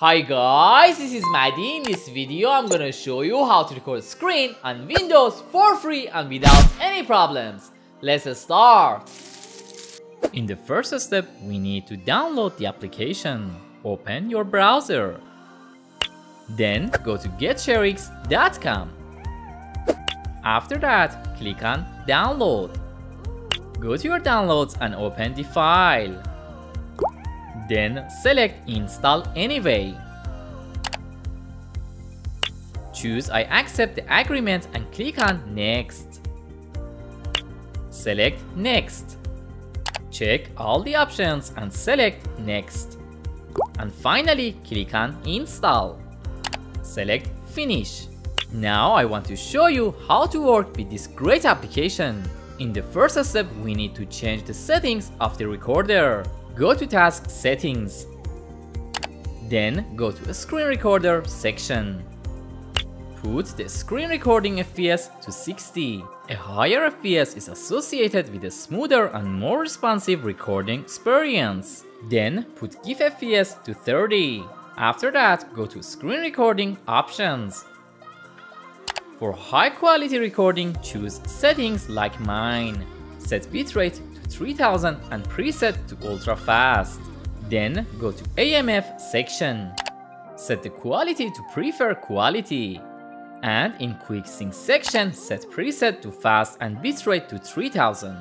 Hi guys, this is Maddie. In this video, I'm gonna show you how to record screen on Windows for free and without any problems. Let's start. In the first step, we need to download the application. Open your browser. Then go to getsharex.com. After that, click on download. Go to your downloads and open the file. Then select Install Anyway. Choose I accept the agreement and click on Next. Select Next. Check all the options and select Next. And finally, click on Install. Select Finish. Now I want to show you how to work with this great application. In the first step, we need to change the settings of the recorder. Go to Task Settings. Then go to a Screen Recorder section. Put the screen recording FPS to 60. A higher FPS is associated with a smoother and more responsive recording experience. Then put GIF FPS to 30. After that, go to Screen Recording Options. For high quality recording, choose settings like mine. Set bitrate 3000 and preset to ultra fast. Then go to AMF section. Set the quality to prefer quality. And in quick sync section, set preset to fast and bitrate to 3000.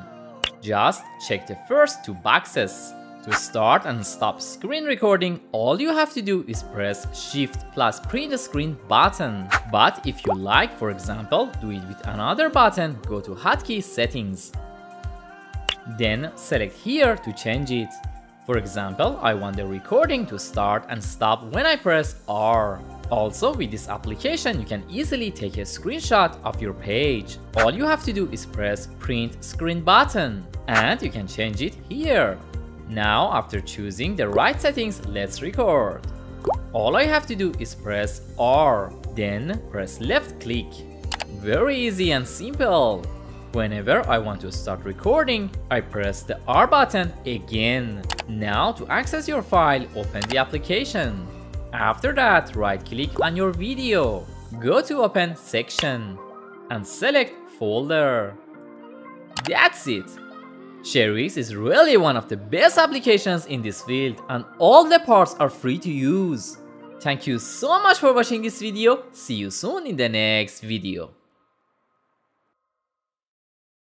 Just check the first two boxes. To start and stop screen recording, all you have to do is press Shift plus print screen button. But if you like, for example, do it with another button, go to hotkey settings. Then select here to change it. For example, I want the recording to start and stop when I press R. Also, with this application, you can easily take a screenshot of your page. All you have to do is press print screen button and you can change it here. Now, after choosing the right settings, let's record. All I have to do is press R, then press left click. Very easy and simple. Whenever I want to start recording, I press the R button again. Now to access your file, open the application. After that, right click on your video. Go to open section and select folder. That's it. ShareX is really one of the best applications in this field and all the parts are free to use. Thank you so much for watching this video. See you soon in the next video.